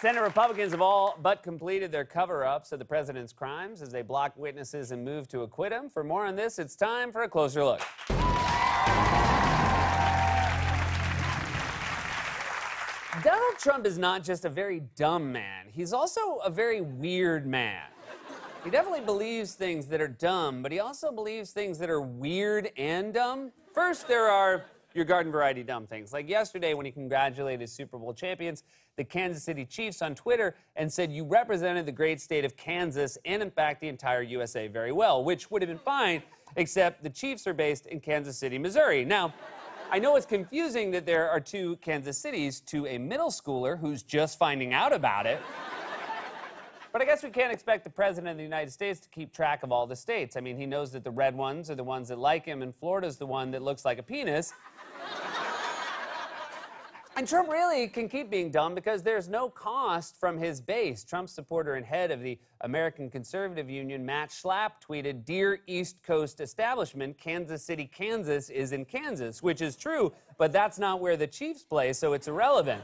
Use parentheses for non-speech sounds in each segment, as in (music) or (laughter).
Senate Republicans have all but completed their cover ups of the president's crimes as they block witnesses and move to acquit him. For more on this, it's time for a closer look. Donald Trump is not just a very dumb man, he's also a very weird man. He definitely believes things that are dumb, but he also believes things that are weird and dumb. First, there are your garden variety dumb things. Like yesterday when he congratulated Super Bowl champions, the Kansas City Chiefs, on Twitter and said, You represented the great state of Kansas and, in fact, the entire USA very well, which would have been fine, except the Chiefs are based in Kansas City, Missouri. Now, I know it's confusing that there are two Kansas cities to a middle schooler who's just finding out about it. But I guess we can't expect the President of the United States to keep track of all the states. I mean, he knows that the red ones are the ones that like him, and Florida's the one that looks like a penis. And Trump really can keep being dumb because there's no cost from his base. Trump supporter and head of the American Conservative Union, Matt Schlapp, tweeted Dear East Coast establishment, Kansas City, Kansas is in Kansas, which is true, but that's not where the Chiefs play, so it's irrelevant.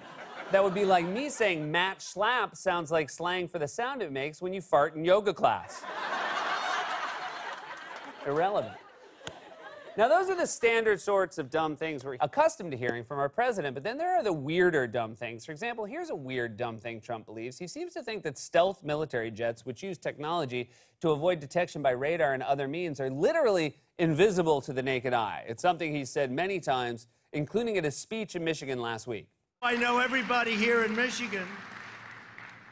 That would be like me saying Matt Schlapp sounds like slang for the sound it makes when you fart in yoga class. (laughs) irrelevant. Now, those are the standard sorts of dumb things we're accustomed to hearing from our president, but then there are the weirder dumb things. For example, here's a weird dumb thing Trump believes. He seems to think that stealth military jets, which use technology to avoid detection by radar and other means, are literally invisible to the naked eye. It's something he said many times, including at a speech in Michigan last week. I know everybody here in Michigan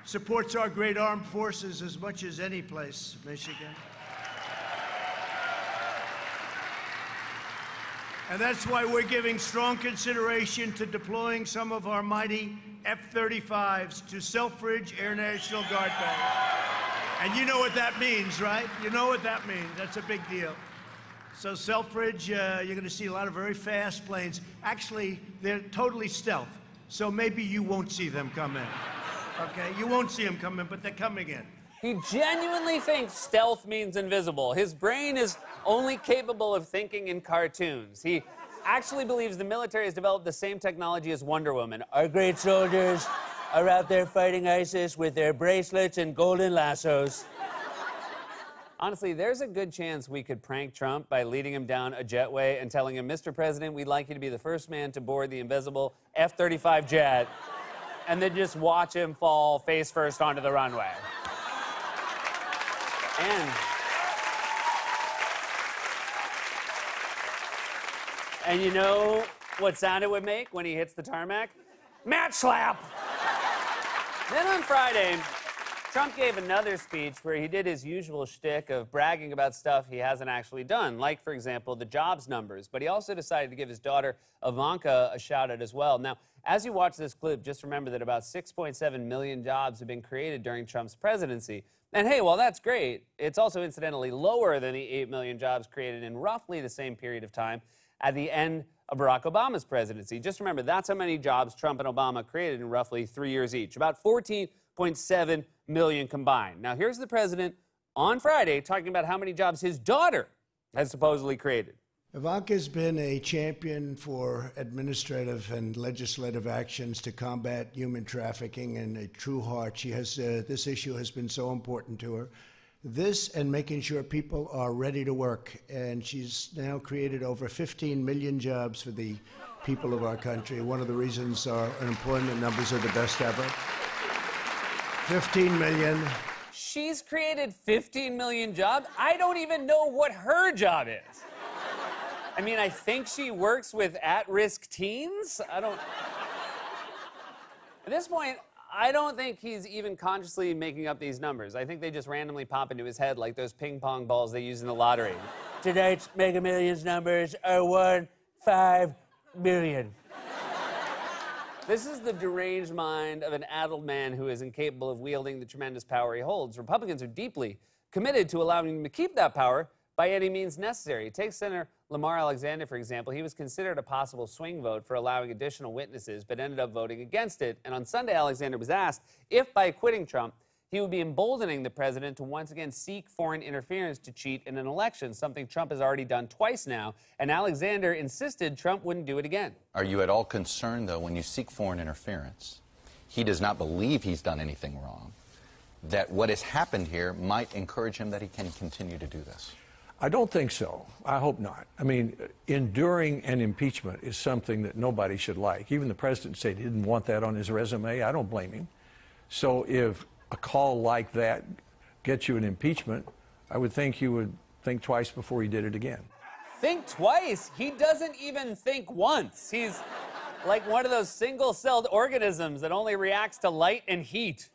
supports our great armed forces as much as any place, Michigan. And that's why we're giving strong consideration to deploying some of our mighty F-35s to Selfridge Air National Guard Base. And you know what that means, right? You know what that means. That's a big deal. So Selfridge, uh, you're going to see a lot of very fast planes. Actually, they're totally stealth. So maybe you won't see them come in. Okay? You won't see them come in, but they're coming in. He genuinely thinks stealth means invisible. His brain is only capable of thinking in cartoons. He actually believes the military has developed the same technology as Wonder Woman. Our great soldiers are out there fighting ISIS with their bracelets and golden lassos. Honestly, there's a good chance we could prank Trump by leading him down a jetway and telling him, Mr. President, we'd like you to be the first man to board the invisible F 35 jet, and then just watch him fall face first onto the runway. And And you know what sound it would make when he hits the tarmac? Matt Schlapp! then on Friday, Trump gave another speech where he did his usual shtick of bragging about stuff he hasn't actually done, like, for example, the jobs numbers. But he also decided to give his daughter Ivanka a shout out as well. Now, as you watch this clip, just remember that about 6.7 million jobs have been created during Trump's presidency. And hey, while that's great, it's also incidentally lower than the 8 million jobs created in roughly the same period of time at the end of Barack Obama's presidency. Just remember, that's how many jobs Trump and Obama created in roughly three years each, about 14.7 million combined. Now, here's the president on Friday talking about how many jobs his daughter has supposedly created. Ivanka's been a champion for administrative and legislative actions to combat human trafficking and a true heart. She has uh, this issue has been so important to her. This and making sure people are ready to work. And she's now created over 15 million jobs for the people of our country. One of the reasons our unemployment numbers are the best ever. 15 million. She's created 15 million jobs. I don't even know what her job is. I mean, I think she works with at risk teens. I don't. At this point, I don't think he's even consciously making up these numbers. I think they just randomly pop into his head like those ping pong balls they use in the lottery. Tonight's Mega Millions numbers are one, five, million. This is the deranged mind of an addled man who is incapable of wielding the tremendous power he holds. Republicans are deeply committed to allowing him to keep that power by any means necessary. Take Senator Lamar Alexander, for example. He was considered a possible swing vote for allowing additional witnesses, but ended up voting against it. And on Sunday, Alexander was asked if by acquitting Trump, he would be emboldening the president to once again seek foreign interference to cheat in an election, something Trump has already done twice now. And Alexander insisted Trump wouldn't do it again. Are you at all concerned, though, when you seek foreign interference? he does not believe he's done anything wrong, that what has happened here might encourage him that he can continue to do this? I don't think so. I hope not. I mean, enduring an impeachment is something that nobody should like. Even the president said he didn't want that on his resume. I don't blame him. So if a call like that gets you an impeachment, I would think you would think twice before he did it again. Think twice? He doesn't even think once. He's like one of those single celled organisms that only reacts to light and heat.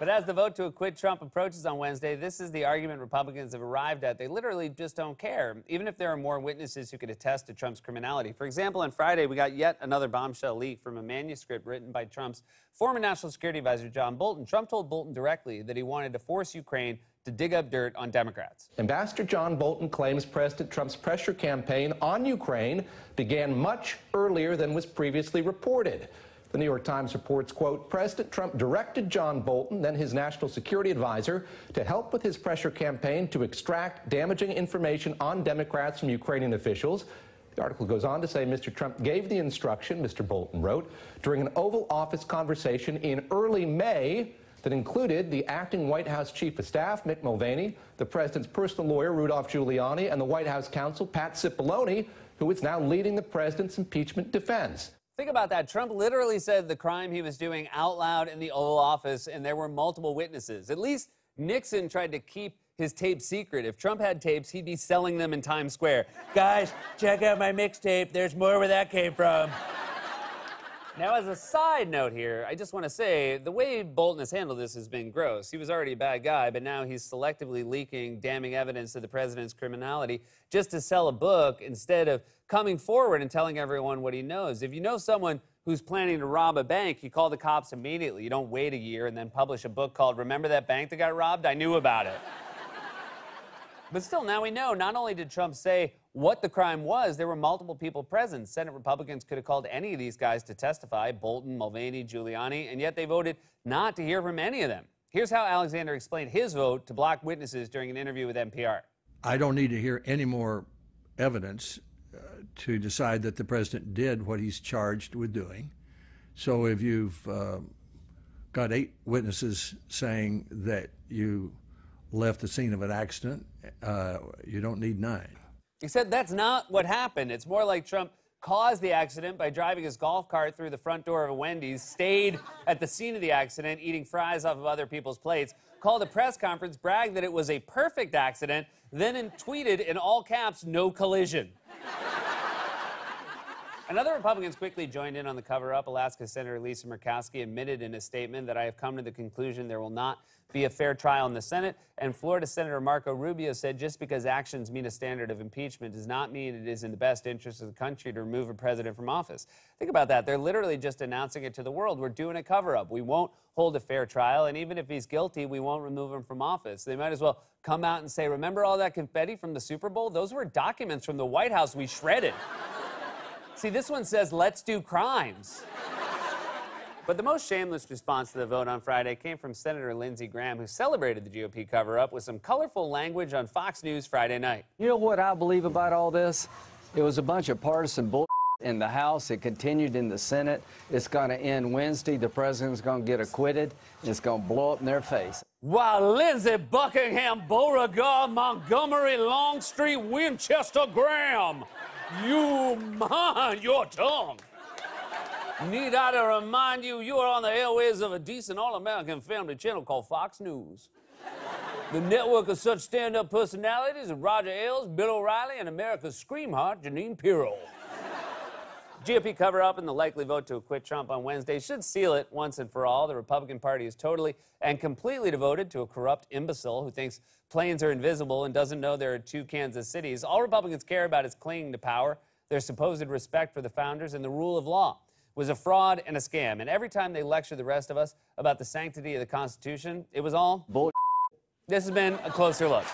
But as the vote to acquit Trump approaches on Wednesday, this is the argument Republicans have arrived at. They literally just don't care, even if there are more witnesses who could attest to Trump's criminality. For example, on Friday, we got yet another bombshell leak from a manuscript written by Trump's former National Security Advisor, John Bolton. Trump told Bolton directly that he wanted to force Ukraine to dig up dirt on Democrats. Ambassador John Bolton claims President Trump's pressure campaign on Ukraine began much earlier than was previously reported. The New York Times reports, quote, President Trump directed John Bolton, then his national security advisor, to help with his pressure campaign to extract damaging information on Democrats from Ukrainian officials. The article goes on to say Mr. Trump gave the instruction, Mr. Bolton wrote, during an Oval Office conversation in early May that included the acting White House chief of staff, Mick Mulvaney, the president's personal lawyer, Rudolph Giuliani, and the White House counsel, Pat Cipollone, who is now leading the president's impeachment defense. Think about that. Trump literally said the crime he was doing out loud in the Oval Office, and there were multiple witnesses. At least Nixon tried to keep his tape secret. If Trump had tapes, he'd be selling them in Times Square. Guys, check out my mixtape. There's more where that came from. Now, as a side note here, I just want to say the way Bolton has handled this has been gross. He was already a bad guy, but now he's selectively leaking damning evidence of the president's criminality just to sell a book instead of coming forward and telling everyone what he knows. If you know someone who's planning to rob a bank, you call the cops immediately. You don't wait a year and then publish a book called Remember That Bank That Got Robbed? I knew about it. (laughs) but still, now we know not only did Trump say, what the crime was, there were multiple people present. Senate Republicans could have called any of these guys to testify Bolton, Mulvaney, Giuliani, and yet they voted not to hear from any of them. Here's how Alexander explained his vote to block witnesses during an interview with NPR. I don't need to hear any more evidence uh, to decide that the president did what he's charged with doing. So if you've uh, got eight witnesses saying that you left the scene of an accident, uh, you don't need nine. He said that's not what happened. It's more like Trump caused the accident by driving his golf cart through the front door of a Wendy's, stayed at the scene of the accident, eating fries off of other people's plates, called a press conference, bragged that it was a perfect accident, then tweeted in all caps, no collision. And other Republicans quickly joined in on the cover up. Alaska Senator Lisa Murkowski admitted in a statement that I have come to the conclusion there will not be a fair trial in the Senate. And Florida Senator Marco Rubio said just because actions meet a standard of impeachment does not mean it is in the best interest of the country to remove a president from office. Think about that. They're literally just announcing it to the world. We're doing a cover up. We won't hold a fair trial. And even if he's guilty, we won't remove him from office. They might as well come out and say, remember all that confetti from the Super Bowl? Those were documents from the White House we shredded. See, this one says, let's do crimes. But the most shameless response to the vote on Friday came from Senator Lindsey Graham, who celebrated the GOP cover up with some colorful language on Fox News Friday night. You know what I believe about all this? It was a bunch of partisan bull in the House. It continued in the Senate. It's going to end Wednesday. The president's going to get acquitted. It's going to blow up in their face. While Lindsey Buckingham, Beauregard, Montgomery, Longstreet, Winchester, Graham, you mind your tongue. Need I to remind you, you are on the airways of a decent all American family channel called Fox News. The network of such stand up personalities as Roger Ailes, Bill O'Reilly, and America's Scream Heart, Jeanine Pirro. GOP cover up and the likely vote to acquit Trump on Wednesday should seal it once and for all. The Republican Party is totally and completely devoted to a corrupt imbecile who thinks planes are invisible and doesn't know there are two Kansas cities. All Republicans care about is clinging to power, their supposed respect for the founders, and the rule of law was a fraud and a scam. And every time they lecture the rest of us about the sanctity of the Constitution, it was all bull. This has been a closer look.